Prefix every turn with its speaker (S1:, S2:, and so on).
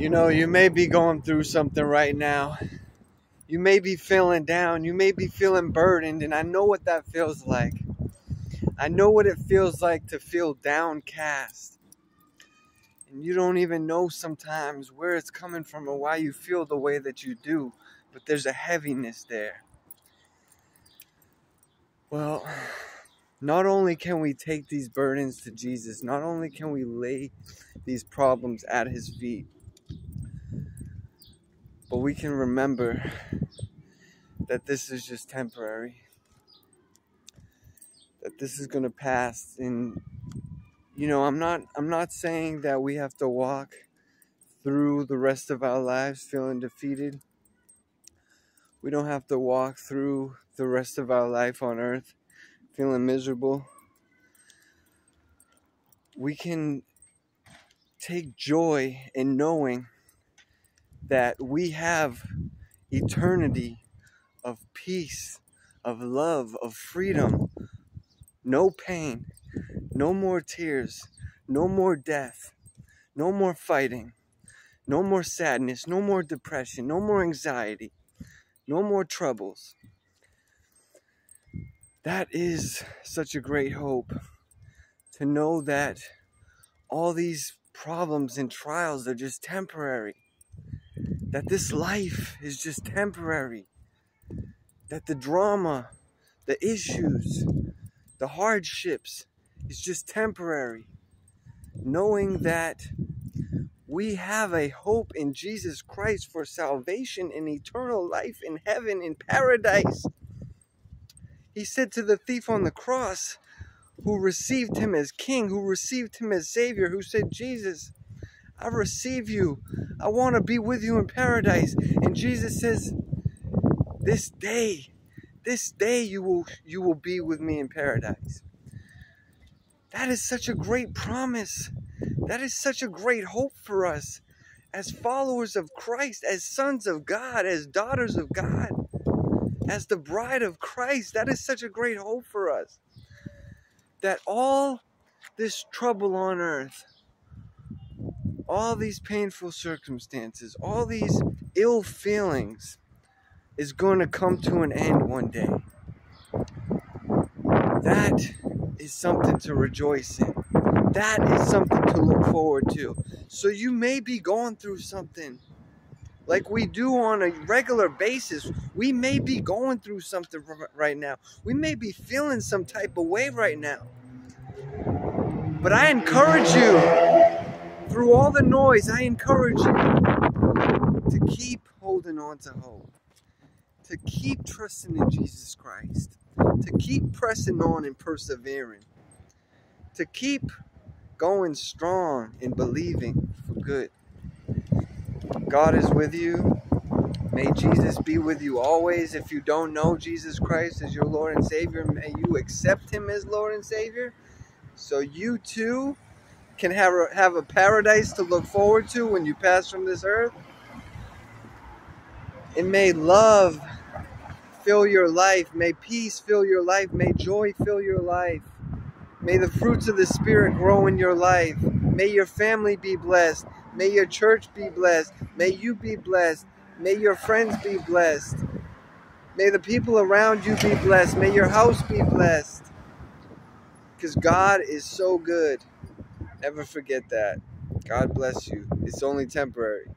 S1: You know, you may be going through something right now. You may be feeling down. You may be feeling burdened. And I know what that feels like. I know what it feels like to feel downcast. And you don't even know sometimes where it's coming from or why you feel the way that you do. But there's a heaviness there. Well, not only can we take these burdens to Jesus, not only can we lay these problems at his feet, but we can remember that this is just temporary. That this is going to pass and you know, I'm not I'm not saying that we have to walk through the rest of our lives feeling defeated. We don't have to walk through the rest of our life on earth feeling miserable. We can take joy in knowing that we have eternity of peace, of love, of freedom, no pain, no more tears, no more death, no more fighting, no more sadness, no more depression, no more anxiety, no more troubles. That is such a great hope to know that all these problems and trials are just temporary that this life is just temporary, that the drama, the issues, the hardships is just temporary, knowing that we have a hope in Jesus Christ for salvation and eternal life in heaven, in paradise. He said to the thief on the cross, who received him as king, who received him as savior, who said, Jesus, I receive you. I want to be with you in paradise. And Jesus says, this day, this day you will you will be with me in paradise. That is such a great promise. That is such a great hope for us as followers of Christ, as sons of God, as daughters of God, as the bride of Christ. That is such a great hope for us. That all this trouble on earth, all these painful circumstances, all these ill feelings is going to come to an end one day. That is something to rejoice in. That is something to look forward to. So you may be going through something like we do on a regular basis. We may be going through something right now. We may be feeling some type of way right now. But I encourage you through all the noise, I encourage you to keep holding on to hope, to keep trusting in Jesus Christ, to keep pressing on and persevering, to keep going strong and believing for good. God is with you. May Jesus be with you always. If you don't know Jesus Christ as your Lord and Savior, may you accept Him as Lord and Savior. So you too can have a, have a paradise to look forward to when you pass from this earth. And may love fill your life. May peace fill your life. May joy fill your life. May the fruits of the Spirit grow in your life. May your family be blessed. May your church be blessed. May you be blessed. May your friends be blessed. May the people around you be blessed. May your house be blessed. Because God is so good. Never forget that. God bless you. It's only temporary.